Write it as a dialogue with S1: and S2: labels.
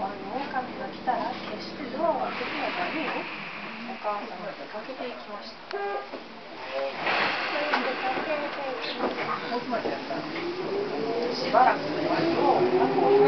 S1: あの狼が来たら決してドアを開けてはダメよお母さんが出かけていきましたしばらくすればう